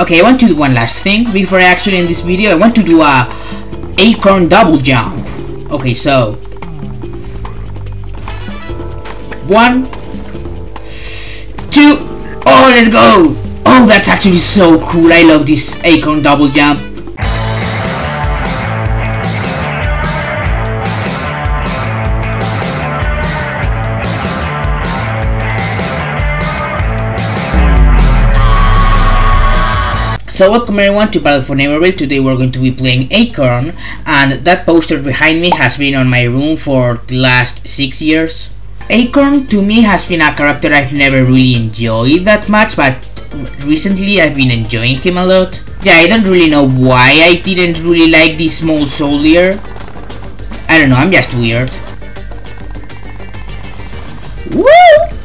Okay, I want to do one last thing before I actually end this video. I want to do a acorn double jump. Okay, so one, two, oh, let's go! Oh, that's actually so cool. I love this acorn double jump. So welcome everyone to Battle for Neighborville. Today we're going to be playing Acorn and that poster behind me has been on my room for the last 6 years. Acorn to me has been a character I've never really enjoyed that much but recently I've been enjoying him a lot. Yeah, I don't really know why I didn't really like this small soldier. I don't know, I'm just weird. Woo!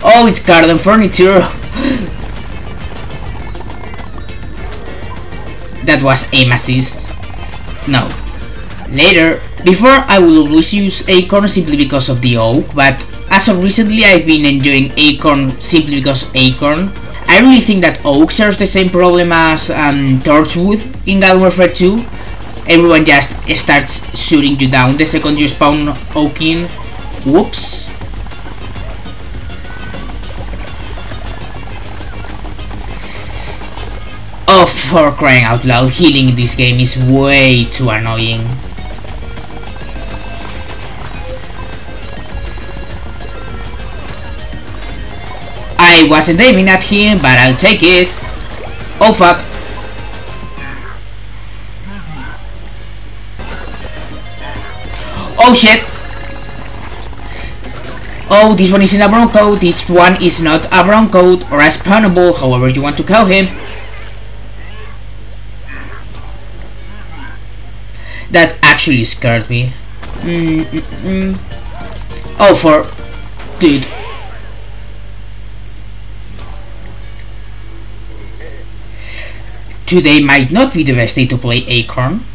Oh, it's garden furniture. that was aim assist. No. Later, before I would always use Acorn simply because of the oak, but as of recently I've been enjoying Acorn simply because Acorn. I really think that oak shares the same problem as um, Torchwood in Garden Warfare 2. Everyone just starts shooting you down the second you spawn oak in. Whoops. For crying out loud, healing in this game is way too annoying. I wasn't aiming at him, but I'll take it. Oh fuck. Oh shit. Oh, this one is in a brown coat, this one is not a brown coat or a spawnable, however you want to call him. That actually scared me. Mm -mm -mm. Oh, for... Dude. Today might not be the best day to play Acorn.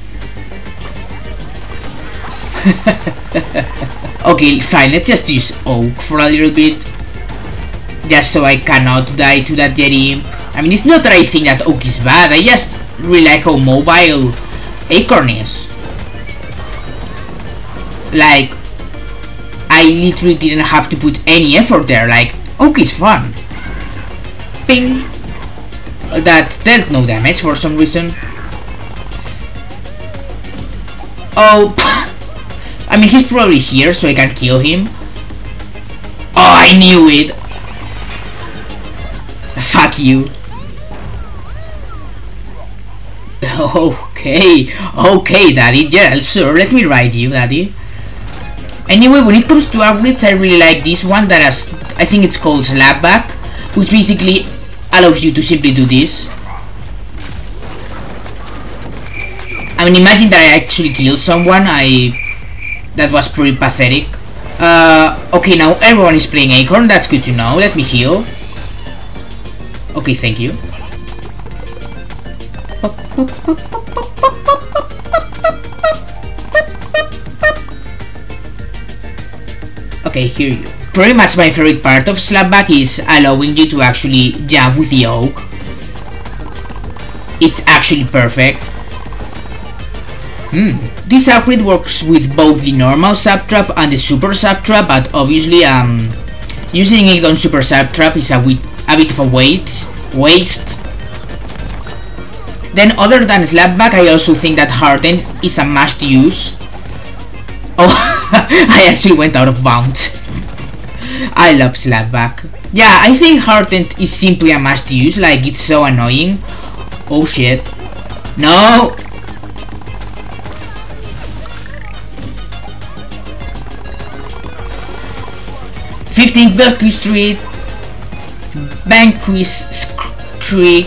okay, fine, let's just use Oak for a little bit. Just so I cannot die to that Yeti I mean, it's not that I think that Oak is bad, I just really like how mobile Acorn is. Like, I literally didn't have to put any effort there, like, Oak is fun. Ping! That dealt no damage for some reason. Oh, I mean, he's probably here, so I can kill him. Oh, I knew it! Fuck you. Okay, okay, daddy, yeah, sure, let me ride you, daddy. Anyway, when it comes to upgrades, I really like this one that has, I think it's called Slapback, which basically allows you to simply do this. I mean, imagine that I actually killed someone, I... That was pretty pathetic. Uh, okay, now everyone is playing Acorn, that's good to know, let me heal. Okay, thank you. Okay, here you. Pretty much my favorite part of Slapback is allowing you to actually jump with the oak. It's actually perfect. Hmm. This upgrade works with both the normal sap trap and the super sap trap, but obviously um, using it on super sap trap is a, a bit of a waste. waste. Then other than Slapback, I also think that Hardened is a must use. Oh, I actually went out of bounds. I love Slapback. Yeah, I think Hardened is simply a must use, like it's so annoying. Oh shit. No! Fifteenth Belkey Street, Banquist Creek,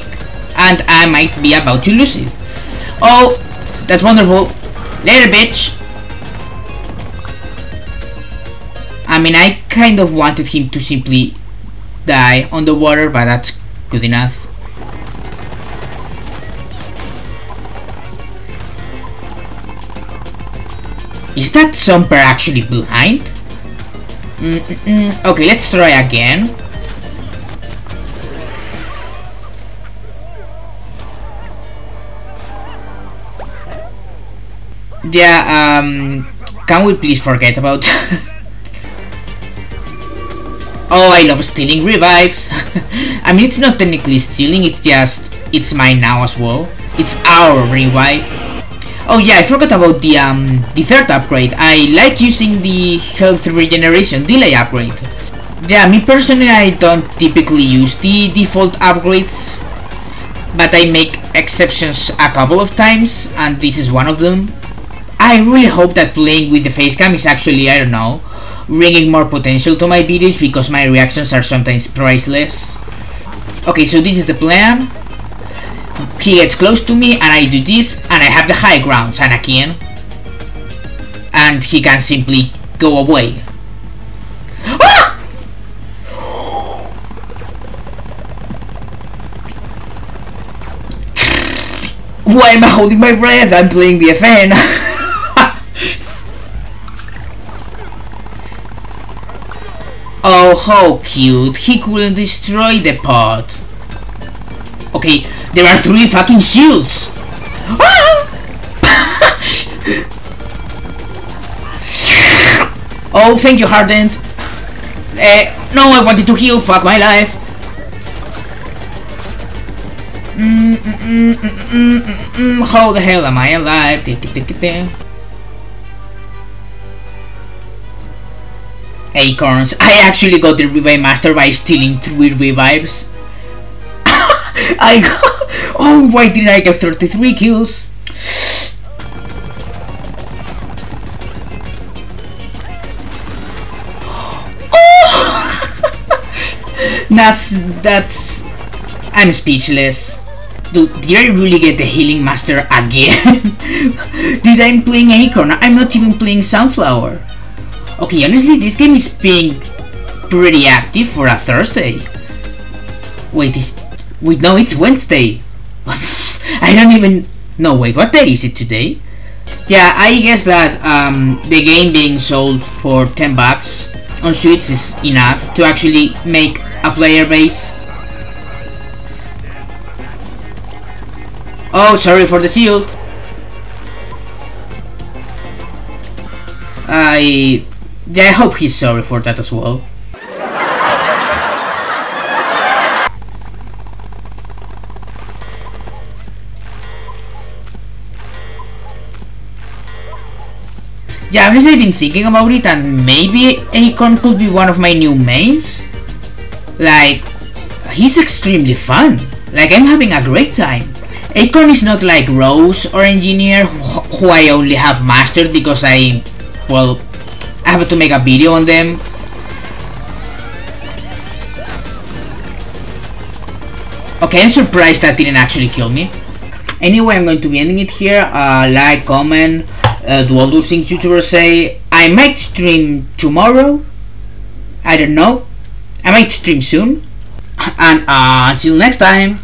and I might be about to lose it. Oh, that's wonderful. Later, bitch. mean, I kind of wanted him to simply die on the water, but that's good enough. Is that Sumper actually blind? Mm -mm. Okay, let's try again. Yeah, um, can we please forget about oh, I love stealing revives. I mean, it's not technically stealing, it's just, it's mine now as well. It's our revive. Oh yeah, I forgot about the um the third upgrade. I like using the health regeneration delay upgrade. Yeah, me personally, I don't typically use the default upgrades, but I make exceptions a couple of times, and this is one of them. I really hope that playing with the facecam is actually, I don't know, bringing more potential to my videos because my reactions are sometimes priceless. Okay, so this is the plan. He gets close to me and I do this and I have the high ground, Anakin. And he can simply go away. Ah! Why am I holding my breath? I'm playing BFN. how cute. He couldn't destroy the pot. Okay, there are three fucking shields. Ah! oh, thank you, Hardened. Uh, no, I wanted to heal. Fuck my life. Mm, mm, mm, How the hell am I alive? Acorns. I actually got the revive master by stealing three revives. I got. Oh, why did I get 33 kills? Oh! that's that's. I'm speechless. Dude, did I really get the healing master again? did I'm playing Acorn? I'm not even playing Sunflower. Okay, honestly, this game is being pretty active for a Thursday. Wait, is wait no, it's Wednesday. I don't even no wait, what day is it today? Yeah, I guess that um, the game being sold for 10 bucks on Switch is enough to actually make a player base. Oh, sorry for the shield. I yeah, I hope he's sorry for that as well. Yeah, I've been thinking about it and maybe Acorn could be one of my new mains. Like, he's extremely fun. Like, I'm having a great time. Acorn is not like Rose or Engineer, who I only have mastered because I, well, I have to make a video on them. Okay, I'm surprised that didn't actually kill me. Anyway, I'm going to be ending it here. Uh, like, comment, uh, do all those things YouTubers say. I might stream tomorrow. I don't know. I might stream soon. And uh, until next time.